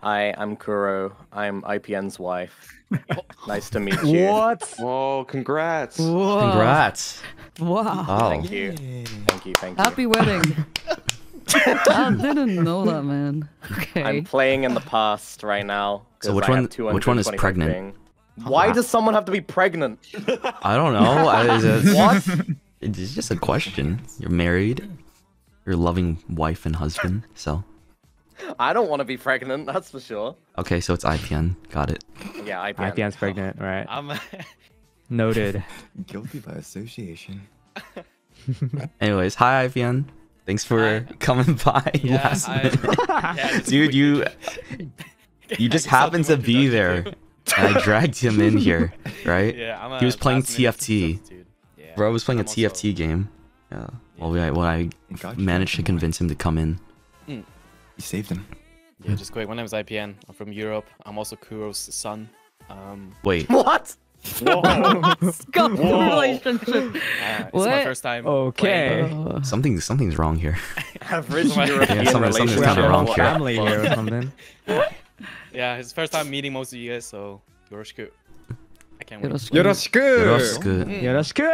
Hi, I'm Kuro. I'm IPN's wife. nice to meet you. What? Whoa, congrats. Whoa. Congrats. Wow. Oh. Thank you. Thank you. Thank you. Happy wedding. I didn't know that, man. Okay. I'm playing in the past right now. So which I have one- which one is pregnant? ping. Why ah. does someone have to be pregnant? I don't know. I, is What? It's just a question. You're married. You're a loving wife and husband. So I don't want to be pregnant. That's for sure. okay, so it's IPN. Got it. Yeah, IPN. IPN's pregnant, right? I'm Noted. Guilty by association. Anyways, hi IPN. Thanks for coming by yeah, last I, minute. yeah, Dude, you you just happened to be there. And I dragged him in here, right? Yeah, I'm He was playing TFT. substitute. Yeah, Bro was playing a I'm also- TFT game. Yeah. Well, we, well, I Gotcha. managed to convince him to come in. Mm. You saved him. Yeah, just quick. My name is IPN. I'm from Europe. I'm also Kuro's son. Um, Wait, What? Got the relationship. uh, it's my What? first time. Okay. playing. Uh, something something's wrong here. Average Yeah, European something- something's relationship. kinda wrong What? here. Family here or something. Yeah, it's the first time meeting most of you guys, so yoroshiku. I can't wait. Yoroshiku. Yoroshiku. Yoroshiku. Mm. Yoroshiku.